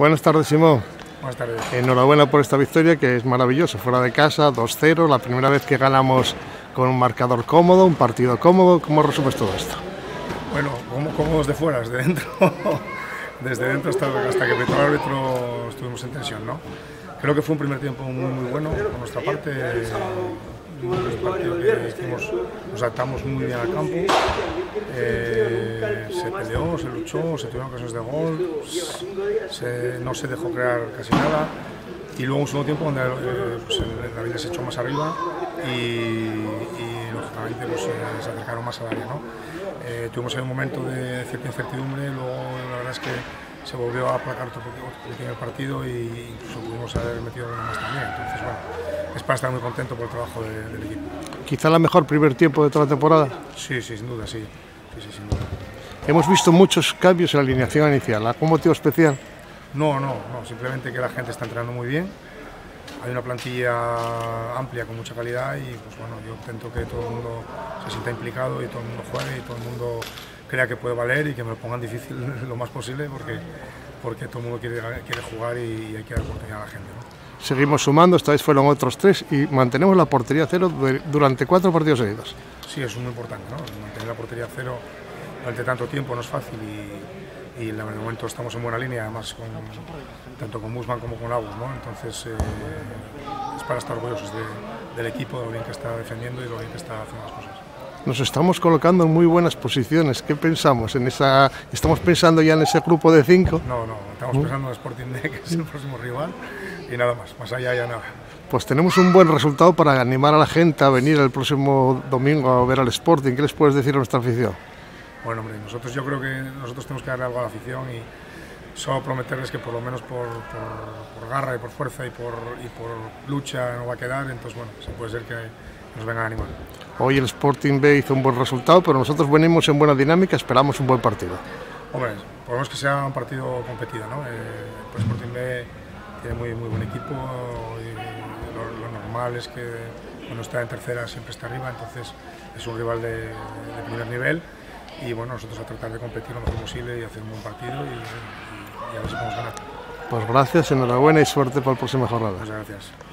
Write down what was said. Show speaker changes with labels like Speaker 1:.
Speaker 1: Buenas tardes, Simón.
Speaker 2: Buenas tardes.
Speaker 1: Enhorabuena por esta victoria que es maravillosa. Fuera de casa, 2-0, la primera vez que ganamos con un marcador cómodo, un partido cómodo. ¿Cómo resumes todo esto?
Speaker 2: Bueno, cómodos de fuera, desde dentro. desde dentro hasta, hasta que petó el árbitro estuvimos en tensión, ¿no? Creo que fue un primer tiempo muy, muy bueno por nuestra parte. Nos adaptamos muy bien al campo. Eh, se peleó, se luchó, se tuvieron ocasiones de gol, no se dejó crear casi nada. Y luego un segundo tiempo donde eh, pues se echó más arriba y, y lógicamente pues, eh, se acercaron más al área. ¿no? Eh, tuvimos ahí un momento de cierta incertidumbre, luego la verdad es que se volvió a aplacar otro poquito el partido y incluso pudimos haber metido uno más también. Entonces, bueno, es para estar muy contento por el trabajo de, del equipo.
Speaker 1: ¿Quizá la mejor primer tiempo de toda la temporada?
Speaker 2: Sí, sí, sin duda, sí. sí, sí sin duda.
Speaker 1: Hemos visto muchos cambios en la alineación inicial. ¿Algún motivo especial?
Speaker 2: No, no, no. Simplemente que la gente está entrenando muy bien. Hay una plantilla amplia con mucha calidad y pues bueno, yo intento que todo el mundo se sienta implicado y todo el mundo juegue y todo el mundo crea que puede valer y que me lo pongan difícil lo más posible porque, porque todo el mundo quiere, quiere jugar y hay que dar oportunidad a la gente. ¿no?
Speaker 1: Seguimos sumando, esta vez fueron otros tres y mantenemos la portería cero durante cuatro partidos seguidos.
Speaker 2: Sí, es muy importante, ¿no? mantener la portería cero durante tanto tiempo no es fácil y, y de momento estamos en buena línea, además con, tanto con Musman como con Agus, ¿no? entonces eh, es para estar orgullosos de, del equipo, de lo bien que está defendiendo y de lo bien que está haciendo las cosas
Speaker 1: nos estamos colocando en muy buenas posiciones. ¿Qué pensamos? En esa, ¿Estamos pensando ya en ese grupo de cinco?
Speaker 2: No, no, estamos pensando en Sporting D, que es el próximo rival, y nada más, más allá ya nada.
Speaker 1: Pues tenemos un buen resultado para animar a la gente a venir el próximo domingo a ver al Sporting. ¿Qué les puedes decir a nuestra afición?
Speaker 2: Bueno, hombre, nosotros yo creo que nosotros tenemos que darle algo a la afición y solo prometerles que por lo menos por, por, por garra y por fuerza y por, y por lucha no va a quedar, entonces bueno, se puede ser que nos vengan a animar.
Speaker 1: Hoy el Sporting B hizo un buen resultado, pero nosotros venimos en buena dinámica, esperamos un buen partido.
Speaker 2: Hombre, menos que sea un partido competido, ¿no? Eh, el Sporting B tiene muy, muy buen equipo y lo, lo, normal es que cuando está en tercera siempre está arriba, entonces es un rival de, de primer nivel y bueno, nosotros a tratar de competir lo mejor posible y hacer un buen partido y, y, y a ver si podemos ganar.
Speaker 1: Pues gracias, enhorabuena y suerte para la próxima jornada.
Speaker 2: Muchas gracias.